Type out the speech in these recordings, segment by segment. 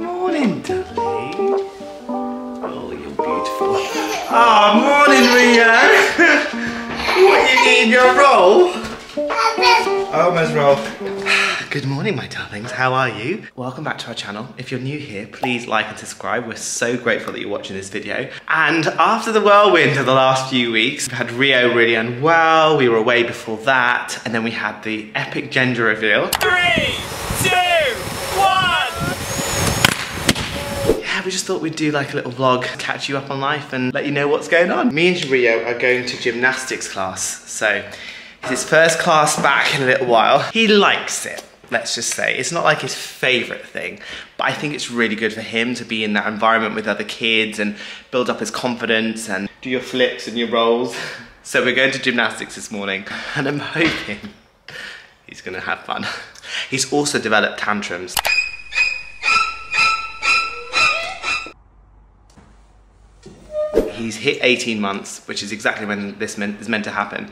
Morning, darling. Oh, you're beautiful. Oh, morning, Rio. what, do you eating your roll? Almost roll. Oh, Good morning, my darlings. How are you? Welcome back to our channel. If you're new here, please like and subscribe. We're so grateful that you're watching this video. And after the whirlwind of the last few weeks, we've had Rio really unwell. We were away before that. And then we had the epic gender reveal. Three, two, one. Yeah, we just thought we'd do like a little vlog, catch you up on life and let you know what's going on. Me and Rio are going to gymnastics class. So it's his first class back in a little while. He likes it. Let's just say it's not like his favorite thing, but I think it's really good for him to be in that environment with other kids and build up his confidence and do your flips and your rolls. So we're going to gymnastics this morning and I'm hoping he's gonna have fun. He's also developed tantrums. He's hit 18 months, which is exactly when this meant, is meant to happen.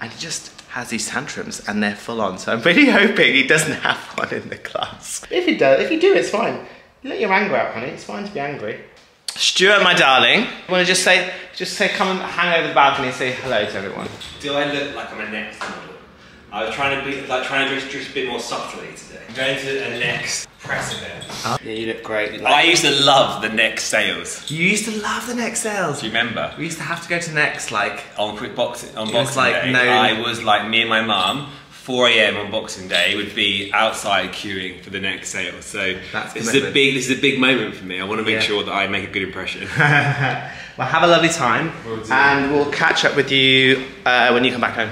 And he just has these tantrums and they're full on. So I'm really hoping he doesn't have one in the class. If he does, if you do, it's fine. Let your anger out, honey. It's fine to be angry. Stuart, my darling, you want to just say, just say, come and hang over the balcony and say hello to everyone. Do I look like I'm a next model? I was trying to be like trying to dress just a bit more subtly today. I'm going to a next precedent. Yeah, you look great. I used to love the next sales. you used to love the next sales. Do you remember? We used to have to go to next, like, On quick boxing on Boxing like Day, no- I was like me and my mum. 4 a.m. on Boxing Day would be outside queuing for the next sale. So That's this is a big this is a big moment for me. I want to make Yeah. sure that I make a good impression. well, have a lovely time, Will and we'll catch up with you uh, when you come back home.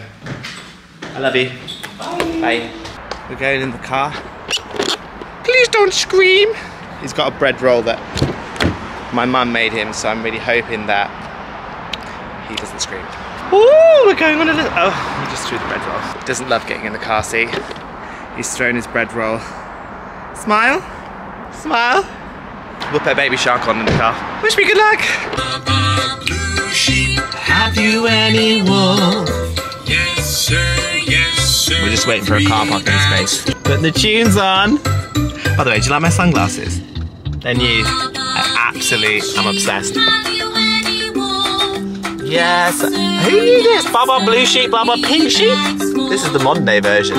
I love you. Bye. We're going in the car. Please don't scream. He's got a bread roll that my mum made him, so I'm really hoping that he doesn't scream. Ooh, we're going on a little. Oh, he just threw the bread roll. Doesn't love getting in the car seat. He's thrown his bread roll. Smile. Smile. We'll put Baby Shark on in the car. Wish me good luck. Have you anyone? Yes, sir. Yes, sir. We're just waiting for a car parking space. Putting the tunes on. By the way, do you like my sunglasses? They're new. I absolutely am obsessed. Yes. Who knew this? Baba blue sheep, Baba pink sheep? This is the modern day version.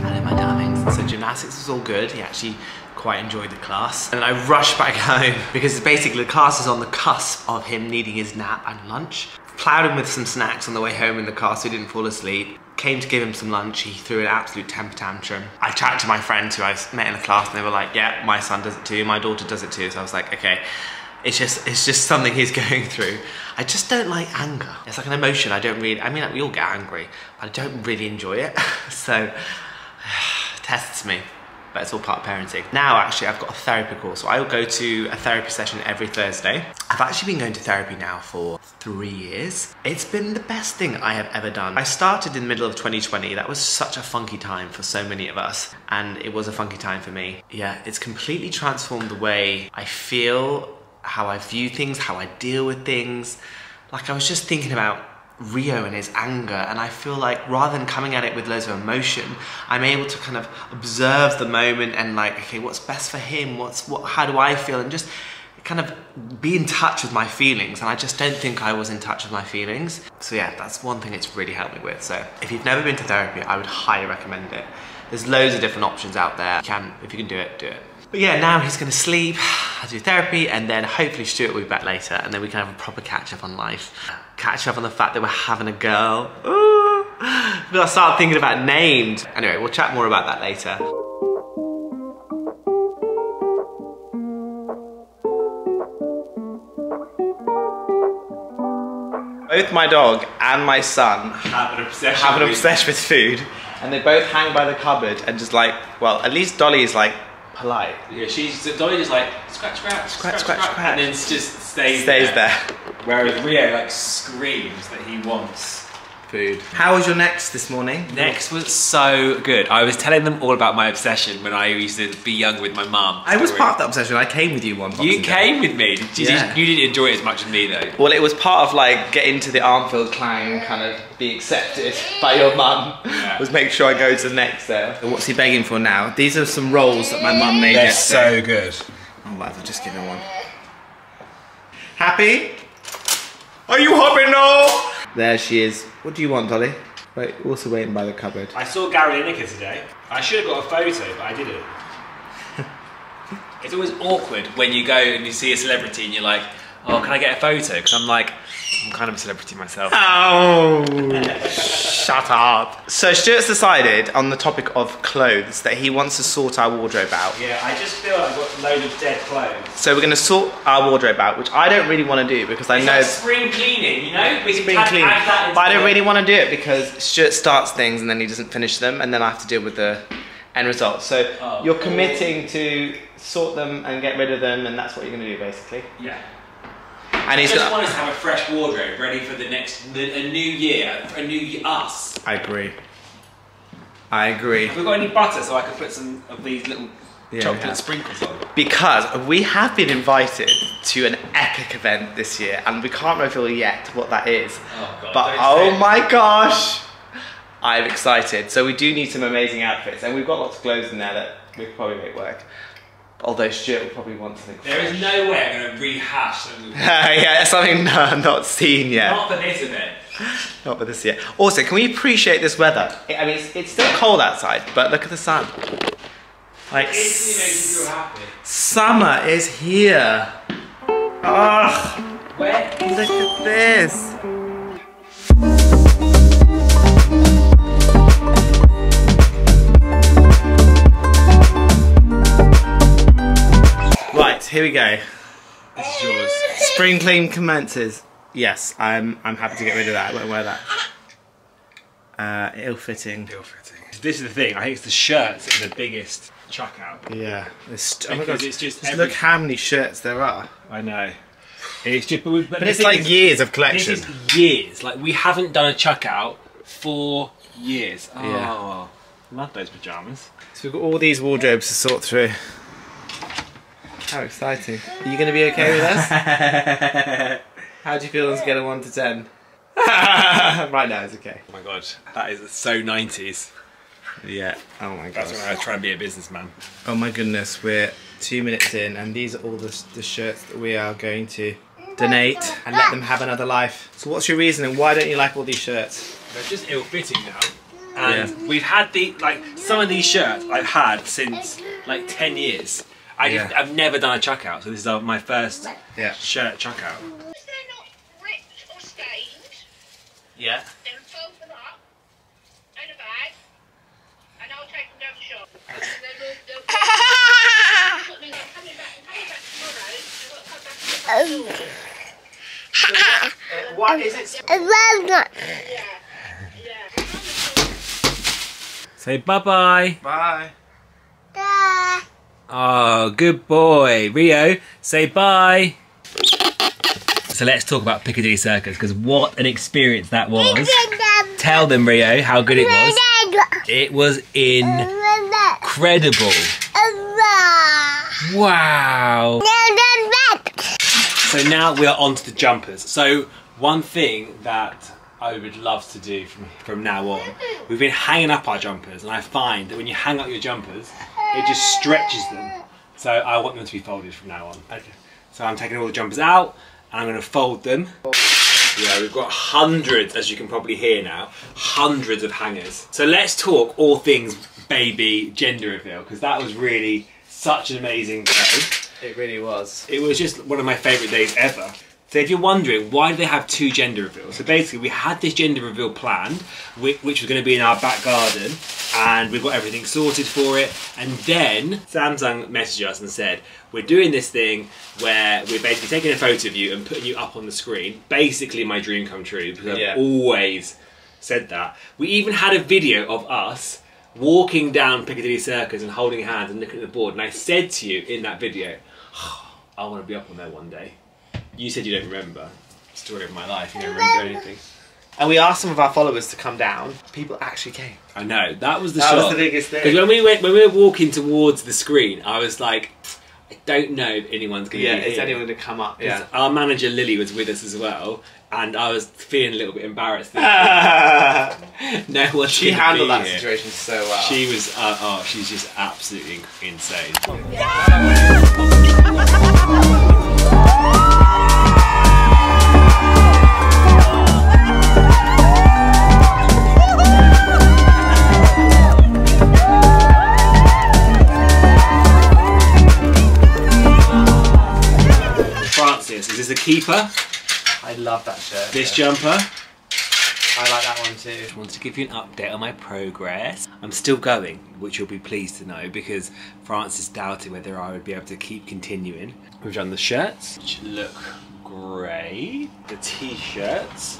Hello, my darlings. So gymnastics was all good. He actually quite enjoyed the class. And I rushed back home because basically the class is on the cusp of him needing his nap and lunch. Plowed him with some snacks on the way home in the car so he didn't fall asleep. Came to give him some lunch. He threw an absolute temper tantrum. I chatted to my friends who I met in the class and they were like, yeah, my son does it too. My daughter does it too. So I was like, okay. It's just, it's just something he's going through. I just don't like anger. It's like an emotion I don't really, I mean, like, we all get angry, but I don't really enjoy it. so, tests me, but it's all part of parenting. Now, actually, I've got a therapy course. So I will go to a therapy session every Thursday. I've actually been going to therapy now for three years. It's been the best thing I have ever done. I started in the middle of 2020. That was such a funky time for so many of us. And it was a funky time for me. Yeah, it's completely transformed the way I feel, how I view things, how I deal with things. Like I was just thinking about Rio and his anger, and I feel like rather than coming at it with loads of emotion, I'm able to kind of observe the moment and like, okay, what's best for him? What's what? How do I feel? And just kind of be in touch with my feelings. And I just don't think I was in touch with my feelings. So yeah, that's one thing it's really helped me with. So if you've never been to therapy, I would highly recommend it. There's loads of different options out there. You can, if you can do it, do it. But yeah, now he's gonna sleep, I do therapy, and then hopefully Stuart will be back later, and then we can have a proper catch up on life. Catch up on the fact that we're having a girl. Ooh, we gotta start thinking about names. Anyway, we'll chat more about that later. Both my dog and my son Have an obsession. have an with- obsession with food, and they both hang by the cupboard and just like, well, at least Dolly is like polite. Yeah, she's Dolly just like scratch, scratch, Scratch, scratch, scratch. and then just stays Stays there. Whereas Rio like screams that he wants food. How was your next this morning? Next was so good. I was telling them all about my obsession when I used to be young with my mum. I was part of that obsession. I came with you one. You Boxing Day. came with me. Did you, Yeah. you didn't enjoy it as much as me though. Well, it was part of like getting to the Armfield clan and kind of be accepted by your mum. Yeah. Was make sure I go to the next there. What's he begging for now? These are some rolls that my mum made They're yesterday. So good. Oh, whatever, just give him one. Happy? Are you happy now? There she is. What do you want, Dolly? Wait, also waiting by the cupboard. I saw Gary Lineker today. I should have got a photo, but I didn't. it's always awkward when you go and you see a celebrity and you're like, oh, can I get a photo? Because I'm like, I'm kind of a celebrity myself. Oh, shut up. So Stuart's decided on the topic of clothes that he wants to sort our wardrobe out. Yeah, I just feel like I've got a load of dead clothes. So we're going to sort our wardrobe out, which I don't really want to do because I It's know like spring cleaning, you know? We can spring add- clean. add that into But I don't really want to do it because Stuart starts things and then he doesn't finish them, and then I have to deal with the end result. So Oh. you're committing to sort them and get rid of them, and that's what you're going to do basically. Yeah. And I he's just want us to have a fresh wardrobe ready for the next, the, a new year, a new us. I agree. I agree. Have we got any butter so I can put some of these little Yeah, chocolate sprinkles on? Because we have been invited to an epic event this year, and we can't reveal yet what that is. Oh, God, but oh it. my gosh, I'm excited. So we do need some amazing outfits, and we've got lots of clothes in there that we could probably make work. Although Stuart will probably want something. There is no way I'm going to rehash something. yeah, something no, not seen yet. Not for this event. Not for this year. Also, can we appreciate this weather? I mean, it's, it's still cold outside, but look at the sun. Like It instantly makes feel happy. summer is here. Ugh. Where? Look at this. Here we go. This is yours. Spring clean commences. Yes, I'm I'm happy to get rid of that. I won't wear that. Uh, ill-fitting. Ill-fitting. This is the thing. I think it's the shirts that are the biggest chuck out. Yeah. It's, oh my God, it's just just every- look how many shirts there are. I know. It's just, but, we- but But it's like is, years of collection. This is years. Like we haven't done a chuck out for years. Oh, Yeah. love those pajamas. So we've got all these wardrobes to sort through. How exciting. Are you going to be okay with us? How do you feel on a scale of 1 to 10? right now it's okay. Oh my god, that is so 90s. Yeah. Oh my god. That's god. when I was trying to be a businessman. Oh my goodness, we're two minutes in and these are all the, the shirts that we are going to donate and let them have another life. So what's your reasoning? Why don't you like all these shirts? They're just ill-fitting now. And we've had the like some of these shirts I've had since like 10 years. I just, Yeah. I've never done a chuck out, so this is uh, my first Yeah. shirt chuck out. If they're not ripped or stained, Yeah. then fold them up in a bag, and I'll take them down the shop. And then they'll, they'll put them, I'm coming back, I'm coming back tomorrow. I've got to come back to the what is it? Yeah, yeah. Say bye-bye. Bye. Oh, good boy. Rio, say bye. So let's talk about Piccadilly Circus because what an experience that was. Tell them, Rio, how good it was. It was incredible. Wow. So now we are on to the jumpers. So one thing that I would love to do from, from now on, we've been hanging up our jumpers and I find that when you hang up your jumpers, it just stretches them. So I want them to be folded from now on. Okay. So I'm taking all the jumpers out and I'm going to fold them. Yeah, we've got hundreds, as you can probably hear now, hundreds of hangers. So let's talk all things baby gender reveal because that was really such an amazing day. It really was. It was just one of my favourite days ever. So if you're wondering, why do they have two gender reveals? So basically we had this gender reveal planned, which, which was going to be in our back garden, and we've got everything sorted for it. And then Samsung messaged us and said, we're doing this thing where we're basically taking a photo of you and putting you up on the screen. Basically my dream come true, because Yeah. I've always said that. We even had a video of us walking down Piccadilly Circus and holding hands and looking at the board. And I said to you in that video, I want to be up on there one day. You said you don't remember. Story of my life. You don't remember anything. And we asked some of our followers to come down. People actually came. I know that was the That was the biggest thing. Because when we went, when we were walking towards the screen, I was like, I don't know if anyone's going to Yeah, be is here. anyone to come up? Yeah. Our manager Lily was with us as well, and I was feeling a little bit embarrassed. No one. she handled that situation so well. She was, uh, oh, she's just absolutely insane. Francis, is this a keeper? I love that shirt. This jumper? I like that one too. I wanted to give you an update on my progress. I'm still going, which you'll be pleased to know because Francis doubted whether I would be able to keep continuing. We've done the shirts, which look great, the t-shirts,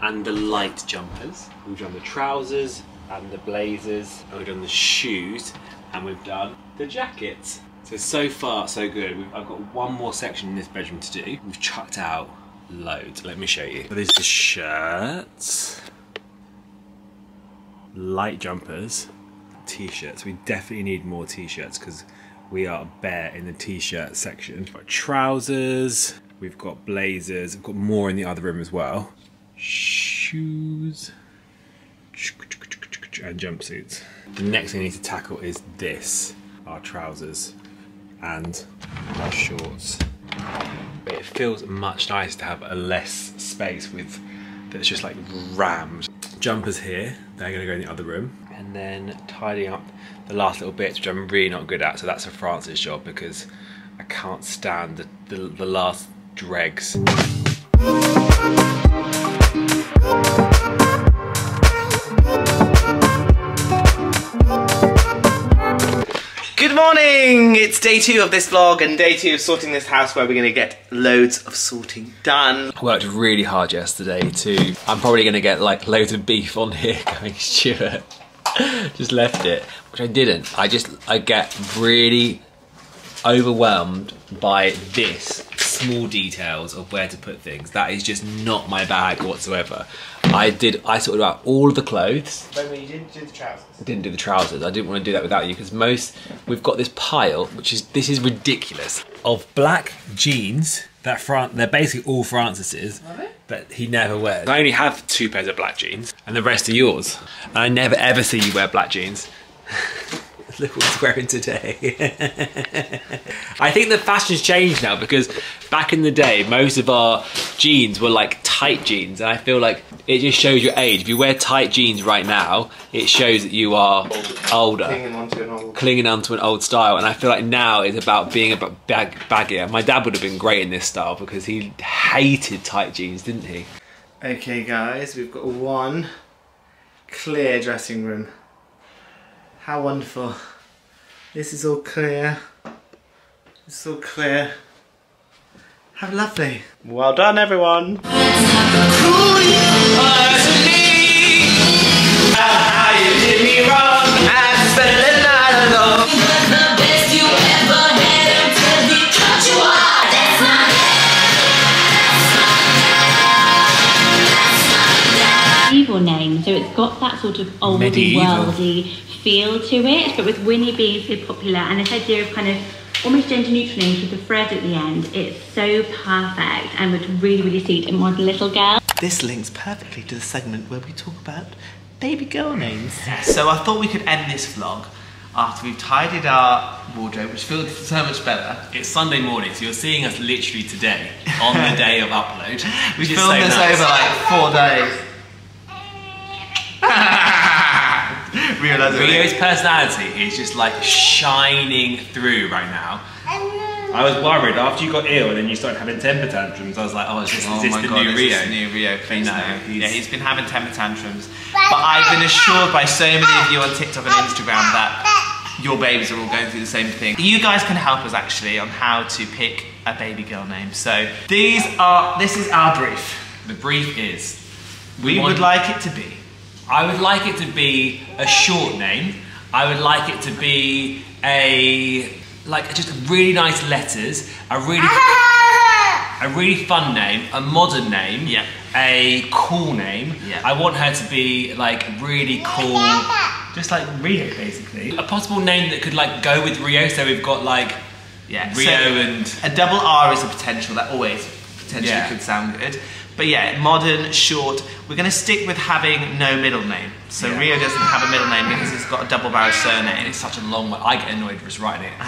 and the light jumpers. We've done the trousers and the blazers, and we've done the shoes, and we've done the jackets. So, so far, so good. We've, I've got one more section in this bedroom to do. We've chucked out loads. Let me show you. So these are the shirts light jumpers, t-shirts. We definitely need more t-shirts because we are bare in the t-shirt section. We've got trousers, we've got blazers, we've got more in the other room as well. Shoes and jumpsuits. The next thing we need to tackle is this, our trousers and shorts. It feels much nicer to have a less space with that's just like rammed. Jumpers here, they're gonna go in the other room. And then tidying up the last little bits, which I'm really not good at. So that's a Francis job because I can't stand the, the, the last dregs. Morning! It's day two of this vlog and day two of sorting this house where we're going to get loads of sorting done. I worked really hard yesterday too. I'm probably gonna get like loads of beef on here going Stuart. just left it, which I didn't. I just, I get really overwhelmed by this small details of where to put things. That is just not my bag whatsoever. I did, I sorted out all of the clothes. Wait, wait, you didn't do the trousers. I didn't do the trousers. I didn't want to do that without you because most we've got this pile, which is this is ridiculous, of black jeans that Fran they're basically all Francis's that he never wears. I only have two pairs of black jeans, and the rest are yours. And I never ever see you wear black jeans. Look what he's wearing today. I think the fashion's changed now because back in the day, most of our jeans were like tight jeans, and I feel like it just shows your age. If you wear tight jeans right now, it shows that you are older, Clinging onto an old... clinging onto an old style. And I feel like now it's about being a bit bag- baggier. My dad would have been great in this style because he hated tight jeans, didn't he? Okay guys, we've got one clear dressing room. How wonderful. This is all clear. It's all clear. How lovely. Well done everyone. the best you ever had until they cut you off. That's not medieval name, so it's got that sort of oldie Medieval. worldy feel to it. But with Winnie being so popular and this idea of kind of almost gender neutral names with the Fred at the end, it's so perfect and would really, really suit a modern little girl. This links perfectly to the segment where we talk about baby girl names. So I thought we could end this vlog after we've tidied our wardrobe, which feels so much better. It's Sunday morning, so you're seeing us literally today on the day of upload. We filmed this over like four days. Realise it. Rio's personality is just like shining through right now. I was worried after you got ill and then you started having temper tantrums. I was like, oh, is this, Oh is this oh my the god, new Rio? this new Rio? Please No, no. he's- Yeah, he's been having temper tantrums. But I've been assured by so many of you on TikTok and Instagram that your babies are all going through the same thing. You guys can help us actually on how to pick a baby girl name. So these are, this is our brief. The brief is We want- would like it to be. I would like it to be a short name. I would like it to be a like just really nice letters. A really a really fun name, a modern name, Yeah. a cool name. Yeah. I want her to be like really cool, just like Rio basically. A possible name that could like go with Rio. So we've got like Yeah. Rio so and a double R is a potential that always potentially Yeah. could sound good. But yeah, modern, short. We're going to stick with having no middle name. So Yeah. Rio doesn't have a middle name because he's got a double barrel surname. it's such a long one. I get annoyed just writing it.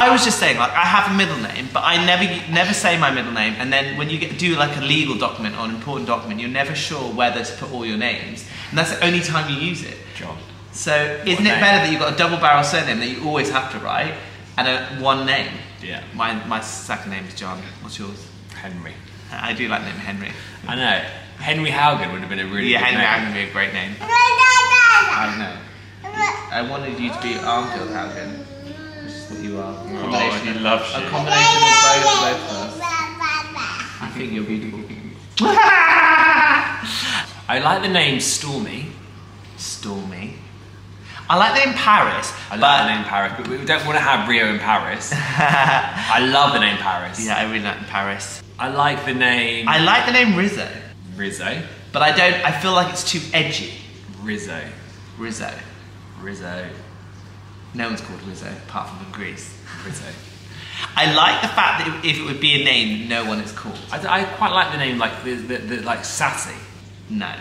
I was just saying, like, I have a middle name, but I never never say my middle name. And then when you get, do like a legal document or an important document, you're never sure whether to put all your names, and that's the only time you use it. John. So isn't it better that you've got a double barrel surname that you always have to write and a one name? Yeah. My my second name is John. What's yours? Henry. I do like the name Henry. I know. Henry Haugen would have been a really Yeah, good Henry name. Haugen would be a great name. I know. I wanted you to be Armfield Haugen, which is what you are. Oh, a combination he of- loves A combination of both, both of us. I think you're beautiful. I like the name Stormy. Stormy. I like the name Paris. I but love the name Paris, but we don't want to have Rio in Paris. I love the name Paris. Yeah, I really like Paris. I like the name I like the name Rizzo, Rizzo. but I don't. I feel like it's too edgy. Rizzo. Rizzo. Rizzo. No one's called Rizzo apart from in Grease. Rizzo. I like the fact that if it would be a name no one is called. I, I quite like the name like the, the, the like Sassy. No.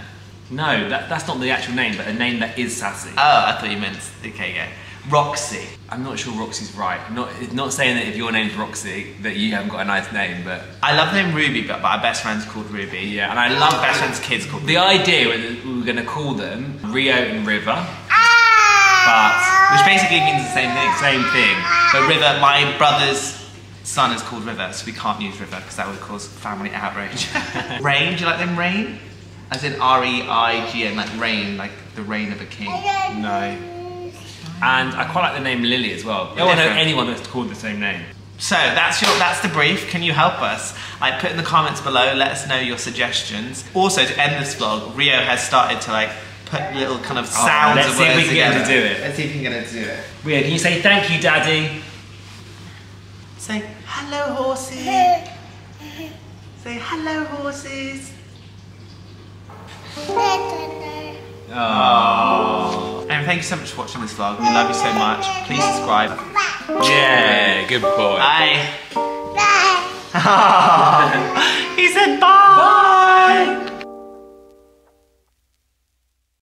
No, that, that's not the actual name, but a name that is Sassy. Oh, I thought you meant okay, yeah. Roxy. I'm not sure Roxy's right. I'm not not saying that if your name's Roxy that you haven't got a nice name, but I love the name Ruby, but, but our best friend's called Ruby. yeah, and I love Our best friend's kid's called the idea was we were going to call them Rio and River, But ah! which basically means the same thing. same thing. But River, my brother's son is called River, so we can't use River because that would cause family outrage. Rain, do you like them Rain? As in R E I G N, like rain, like the reign of a king. No. And I quite like the name Lily as well. I don't know anyone that's called the same name. So that's your that's the brief. Can you help us? Like put in the comments below. Let us know your suggestions. Also, to end this vlog, Rio has started to like put little kind of oh, sounds let's of see if we words can get him to do it. Let's see if we can get him to do it. Rio, can you say thank you, Daddy? Say hello, horses. Say hello, horses. And thank you so much for watching this vlog. We love you so much. Please subscribe. Yeah, good boy. Bye. Bye. He said bye. Bye.